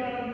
Amen.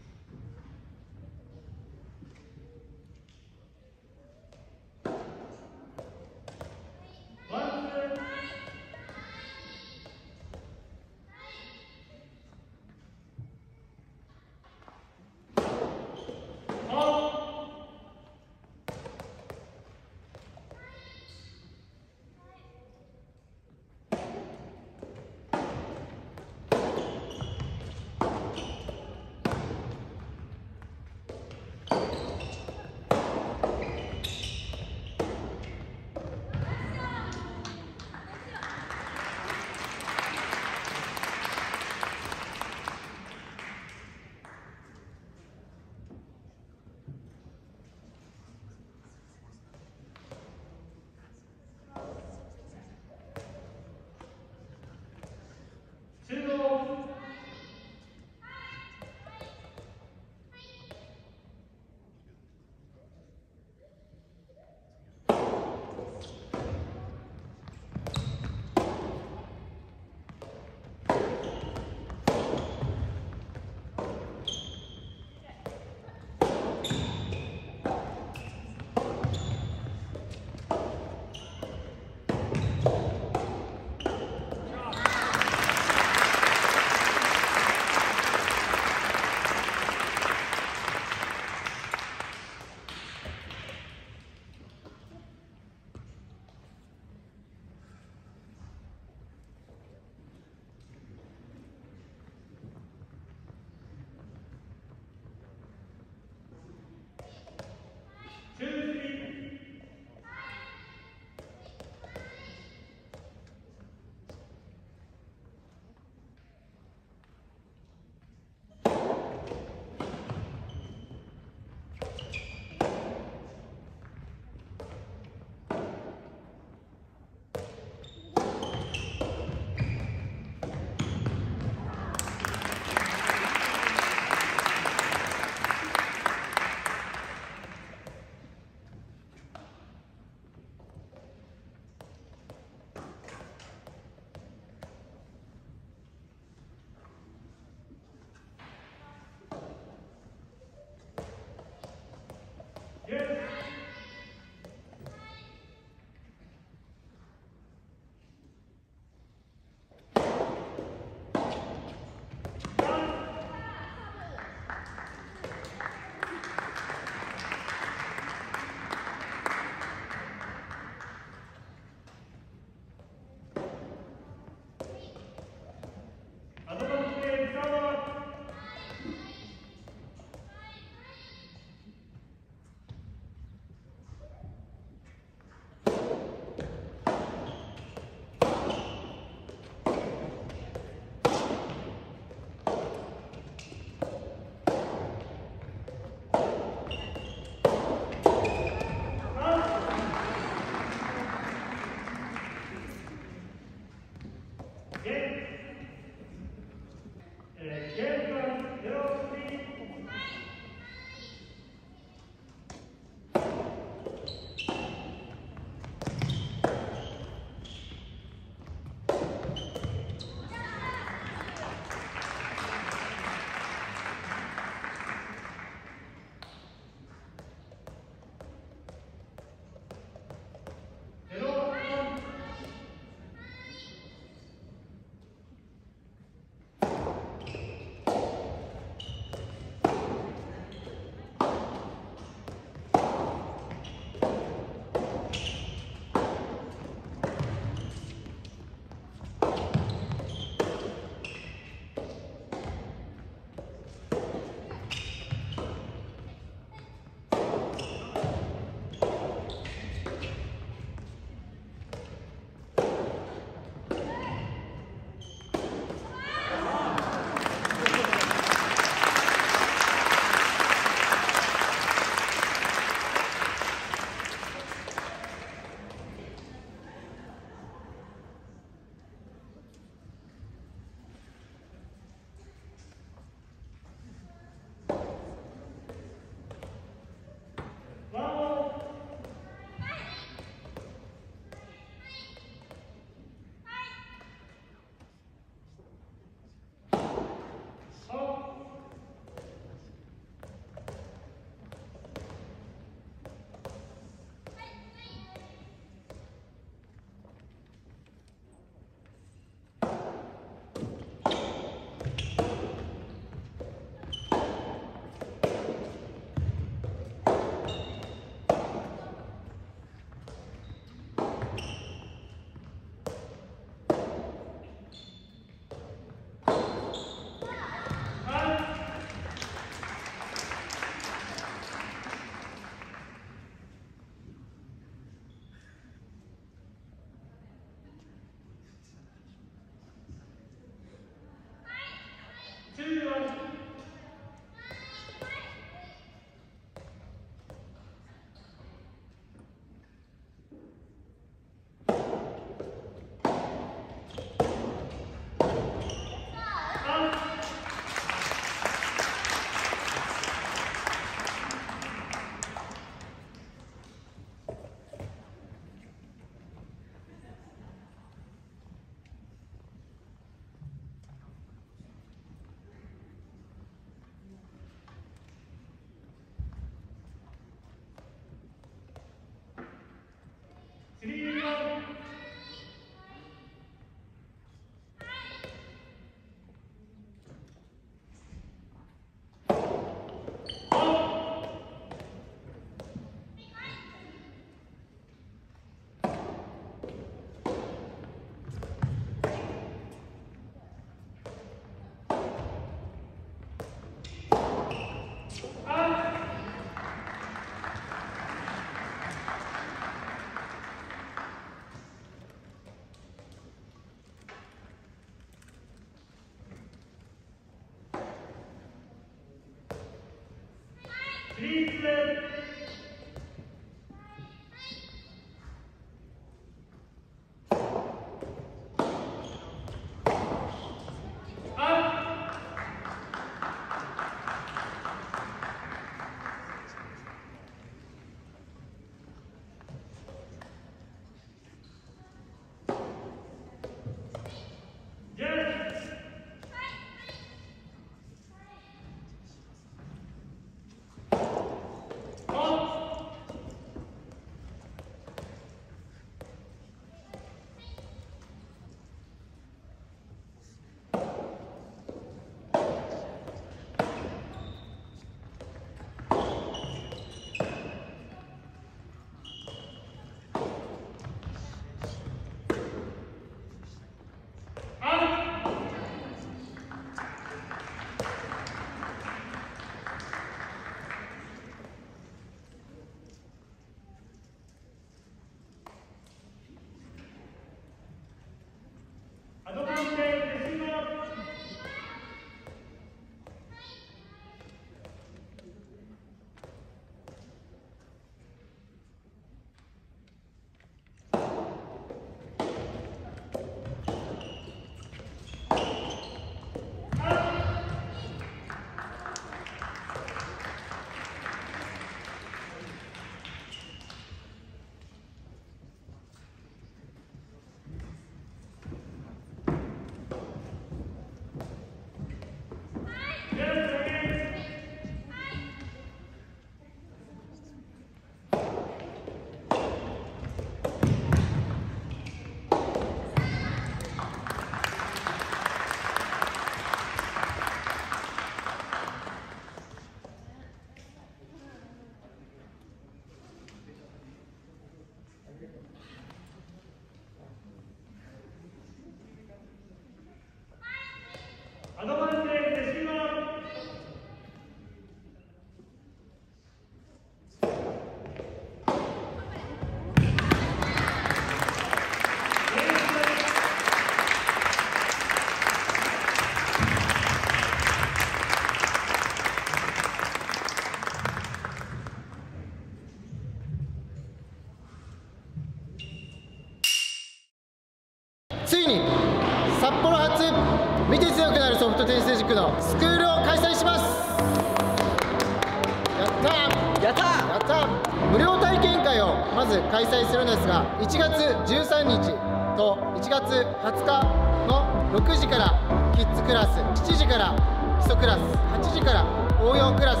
月20日の6時からキッズクラス7時から基礎クラス8時から応用クラス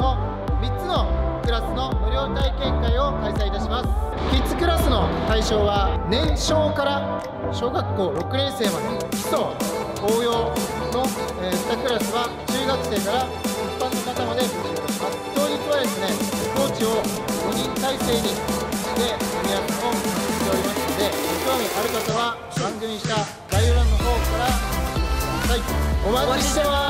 の3つのクラスの無料体験会を開催いたします。キッズクラスの対象は年少から小学校6年生まで基礎応用の、え2クラスは中学生から一般の方まで募集をします。当日はですねコーチを5人体制に興味ある方は番組下概要欄の方からお待ちしてます。